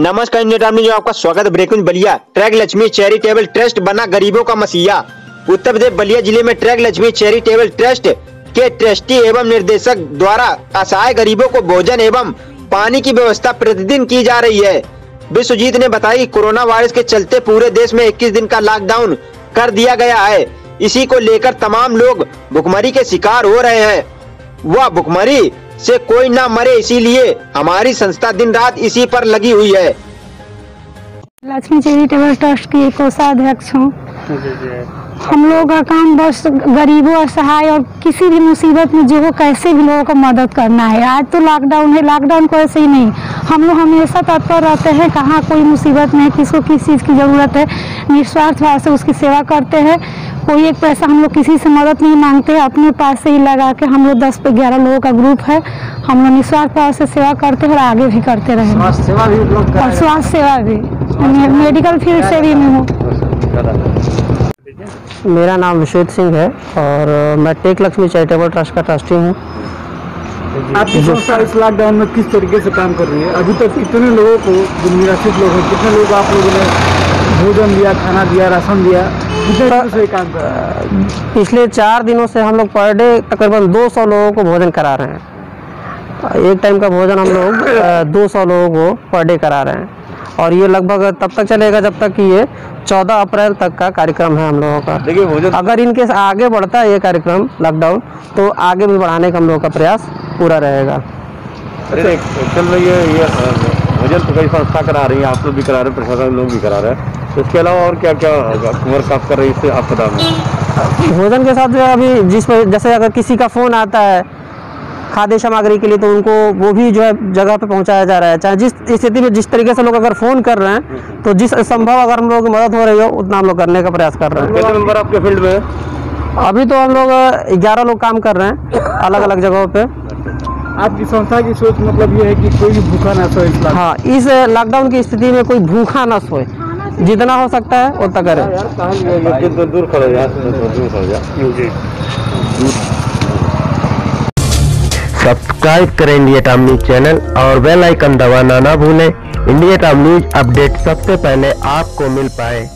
नमस्कार India time news आपका स्वागत breaking Ballia. Track Lakshmi charitable trust बना गरीबों का मसीहा। उत्तर प्रदेश बलिया ज़िले में ट्रैक लक्ष्मी चैरिटेबल ट्रस्ट के ट्रस्टी एवं निर्देशक द्वारा असहाय गरीबों को भोजन एवं पानी की व्यवस्था प्रतिदिन की जा रही है। विश्वजीत ने बताया कि कोरोना वायरस के चलते पूरे देश में 21 दिन का लॉकडाउन कर दिया गया है। इसी को लेकर तमाम लोग भुखमरी के शिकार हो रहे हैं। वह भुखमरी से कोई ना मरे, इसीलिए हमारी संस्था दिन रात इसी पर लगी हुई है। लक्ष्मी चैरिटेबल ट्रस्ट की कोषाध्यक्ष हूँ। हम लोगों का काम बस गरीबों असहाय और किसी भी मुसीबत में जो हो, कैसे भी लोगों को मदद करना है। आज तो लॉकडाउन है लॉकडाउन को ऐसे ही नहीं। हम लोग हमेशा तत्पर रहते हैं, कहाँ कोई मुसीबत में है किसको किस चीज़ की ज़रूरत है। निस्वार्थ भाव से उसकी सेवा करते हैं। कोई एक पैसा हम लोग किसी से मदद नहीं मांगते अपने पास से ही लगा के हम लोग दस पे ग्यारह लोगों का ग्रुप है। हम लोग निस्वार्थ भाव से सेवा करते हैं और आगे भी करते रहे स्वास्थ्य सेवा भी उपलब्ध और स्वास्थ्य सेवा भी। मेडिकल फ़ील्ड से भी मैं हूँ। मेरा नाम विश्वेत सिंह है और मैं टेक लक्ष्मी चैरिटेबल ट्रस्ट का ट्रस्टी हूँ। आपकी संस्था इस लॉकडाउन में किस तरीके से काम कर रही है? अभी तक कितने लोगों को जो निराश्रित लोग हैं कितने लोग आप लोगों ने भोजन दिया खाना दिया राशन दिया पिछले चार दिनों से हम लोग पर डे तकरीबन 200 लोगों को भोजन करा रहे हैं। एक टाइम का भोजन हम लोग दो सौ लोगों को पर डे करा रहे हैं। और ये लगभग तब तक चलेगा जब तक कि ये 14 अप्रैल तक का कार्यक्रम है हम लोगों का। देखिए भोजन अगर इनके आगे बढ़ता है ये कार्यक्रम लॉकडाउन तो आगे भी बढ़ाने का हम लोगों का प्रयास पूरा रहेगा। चल रही है ये भोजन तो कई संस्था करा रही है आप लोग भी करा रहे हैं प्रशासन लोग भी करा रहे हैं। तो इसके अलावा और क्या क्या वर्क आप कर रही है इससे आपदा में? भोजन के साथ जो है अभी जिस जैसे अगर किसी का फ़ोन आता है खाद्य सामग्री के लिए तो उनको वो भी जो है जगह पे पहुँचाया जा रहा है। चाहे जिस स्थिति में जिस तरीके से लोग अगर फ़ोन कर रहे हैं तो जिस संभव अगर हम लोग मदद हो रही हो उतना हम लोग करने का प्रयास कर रहे हैं। कितने मेंबर आपके फ़ील्ड में? अभी तो हम लोग ग्यारह लोग काम कर रहे हैं अलग अलग जगहों पे। आपकी संस्था की सोच मतलब ये है कि कोई भी भूखा ना सो इस लॉकडाउन हाँ इस लॉकडाउन की स्थिति में कोई भूखा ना सोए। जितना हो सकता है उतना करें। दूर खड़े हो यहाँ से दूर सब्सक्राइब करें इंडिया टाइम न्यूज़ चैनल और बेल आइकन दबाना ना भूलें। इंडिया टाइम न्यूज़ अपडेट सबसे पहले आपको मिल पाए।